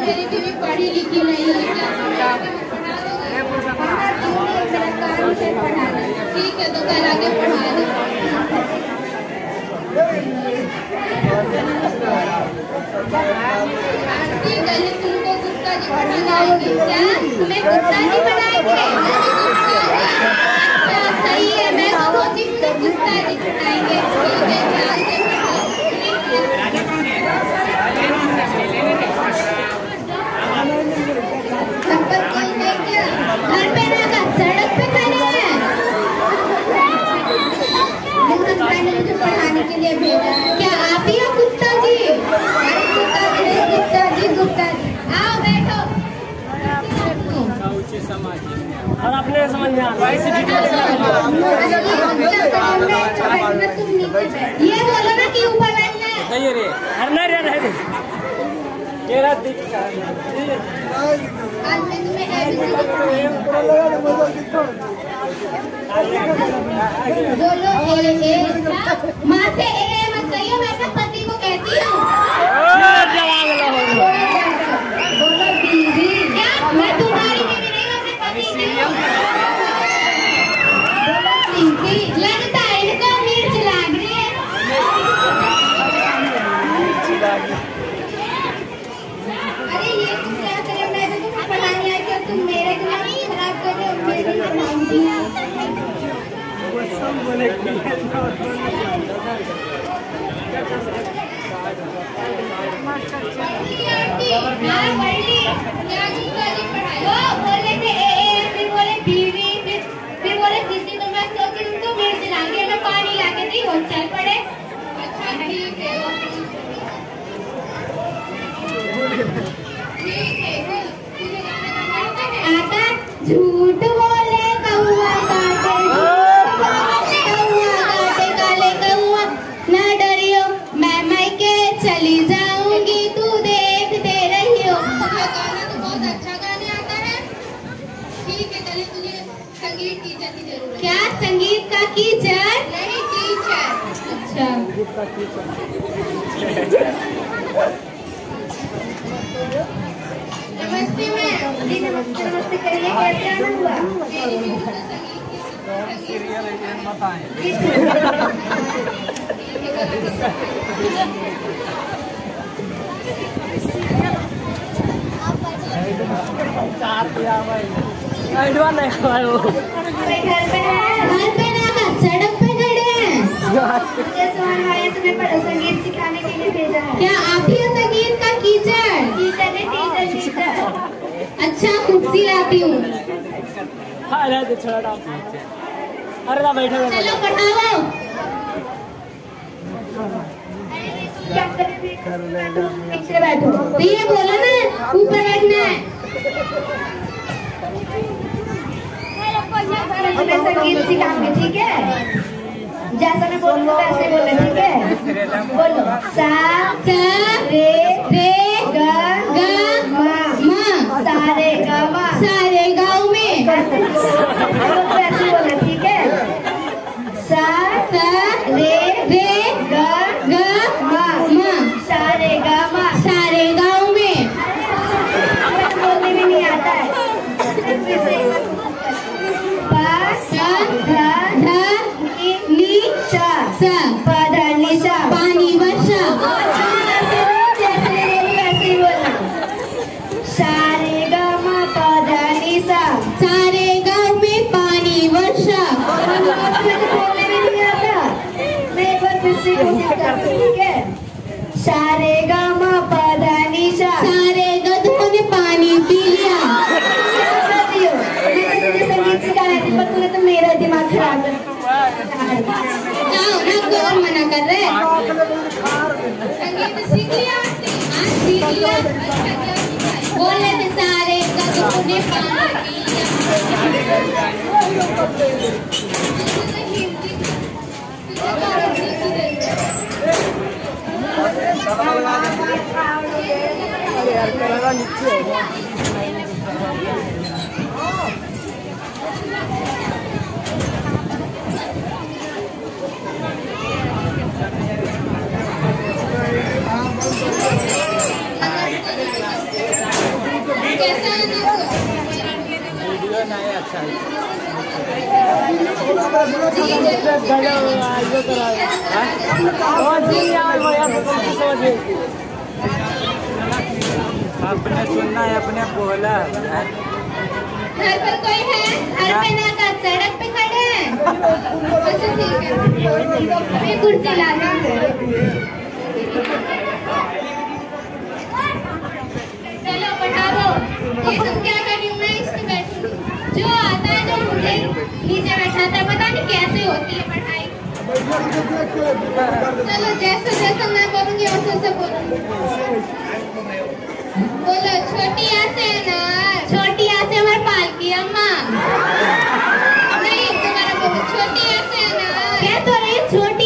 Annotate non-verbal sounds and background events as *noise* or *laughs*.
मेरी बीवी पढ़ी लिखी नहीं है ठीक है तो कल दो। आंटी, कल तुमको गुप्ता जी पढ़ाएँगे क्या? तुम्हें गुप्ता जी पढ़ाएँगे अच्छा सही है, मैं सोची गुप्ता जी पढ़ाएँगे ठीक है ध्यान से चप्पल क्यों नहीं क्या घर पे रहकर सड़क पे खड़े हैं लेकिन मैंने मुझे पढ़ाने के लिए भेजा है। क्या आप ही हो गुप्ता जी? अरे गुप्ता जी गुप्ता जी गुप्ता जी। आओ बैठो। और अपने समझ में आ रहा है। से ये बोलो ना कि ऊपर बैठना है। नहीं रे। हर नहीं रे रहे रात दिख आज मैं तुम्हें एबीसीडी बोलो एक ए माँ से ए ए मत कहियो मैं अपने पति को कहती हूँ बोलो बीवी क्या मैं तुम्हारी बीवी नहीं हूँ, अपने पति की हूँ। बोलो पिंकी लगता है इनको मिर्च लाग रही है अरे ये तुम क्या करे मैं तो तुम्हें पढ़ाने आई थी और तुम मेरे दिमाग खराब कर रहे हो मेरे दिमाग आंटी चली जाऊँगी तू देखते रहियो। तुझे गाना तो बहुत अच्छा गाने आता है। ठीक है चलिए तुझे संगीत टीचर की ज़रूरत क्या संगीत का टीचर नहीं टीचर अच्छा। नमस्ते मैम। नमस्ते नमस्ते कहिए कैसे आना हुआ? मेरी *laughs* भी तो संगीत एडवान नहीं खाओ अरे घर पे है घर पे ना कर सड़क पे खड़े हैं मुझे सुमन भाई तुम्हें पढ़- संगीत सिखाने के लिए भेजा है क्या आप ही संगीत का टीचर टीचर ने टीचर टीचर अच्छा हूँ अरे छोड़ा अरे ना बैठो चलो करें? पीछे बोलो ना ऊपर बैठना ठीक है जैसा मैं बोलूँ वैसे बोले ठीक है बोलो सा रे रे सारे ग म धा सारे गधों ने पानी पी लिया तो संगीत सिखा रही थी पर तूने तो मेरा दिमाग खराब कर। ना कौन मना कर रहे संगीत सीख लिया हाँ सीख लिया। बोले थे सारे गधों ने पानी पी लिया अपने सुनना है, अपने बोला घर पर कोई है? घर पे ना का सड़क पे खड़े हैं। अच्छा ठीक है। मैं कुर्सी ला रही हूँ। चलो, जैसे जैसे मैं बोलूँगी, वैसे वैसे बोलूँगी। बोलो, छोटी आसे ना हाँ, छोटी आसे हमारे पाल की अम्मा। नहीं दोबारा बोलो छोटी आसे ना हाँ। कह तो रही छोटी